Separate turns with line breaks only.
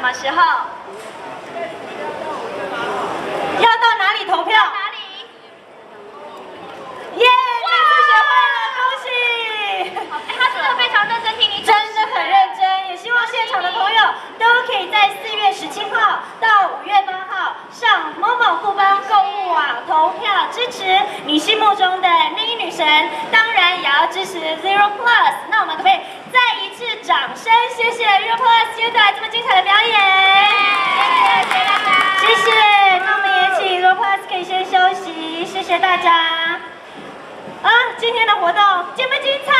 什么时候？
要到哪里投票？哪
里？
耶！再次学会了，恭喜！
他真的非常认真听你，真的很认
真。也希望现场的朋友都可以在四月十七号到五月八号上某某互邦购物网投票支持你心目中的咪女神，当然也要支持 Zero Plus。那我们可不可以再一次掌声？谢谢 Zero Plus。谢谢大家。啊今天的活动精不精彩。